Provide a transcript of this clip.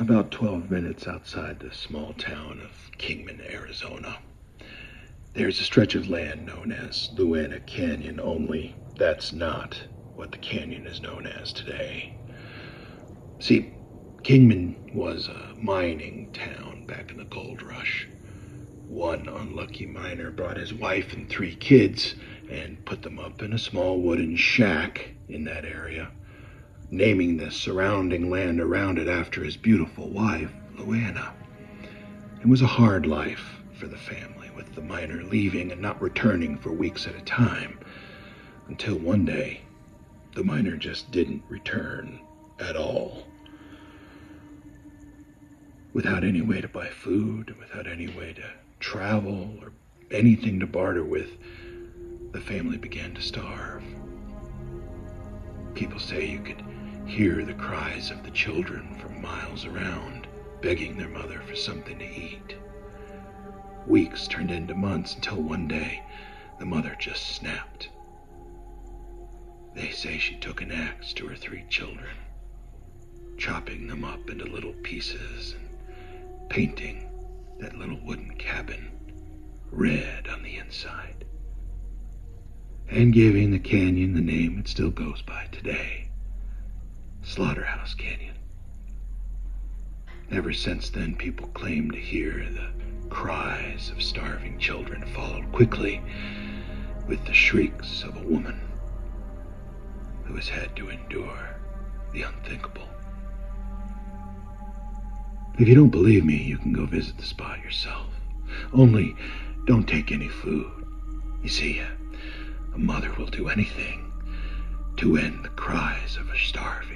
About 12 minutes outside the small town of Kingman, Arizona, there's a stretch of land known as Luana Canyon, only that's not what the canyon is known as today. See, Kingman was a mining town back in the gold rush. One unlucky miner brought his wife and three kids and put them up in a small wooden shack in that area, naming the surrounding land around it after his beautiful wife, Luana. It was a hard life for the family, with the miner leaving and not returning for weeks at a time, until one day the miner just didn't return at all. Without any way to buy food, without any way to travel, or anything to barter with, the family began to starve. People say you could hear the cries of the children from miles around, begging their mother for something to eat. Weeks turned into months until one day the mother just snapped. They say she took an axe to her three children, chopping them up into little pieces and painting that little wooden cabin red on the inside and giving the canyon the name it still goes by today Slaughterhouse Canyon. Ever since then, people claim to hear the cries of starving children, followed quickly with the shrieks of a woman who has had to endure the unthinkable. If you don't believe me, you can go visit the spot yourself. Only don't take any food. You see, a mother will do anything to end the cries of a starving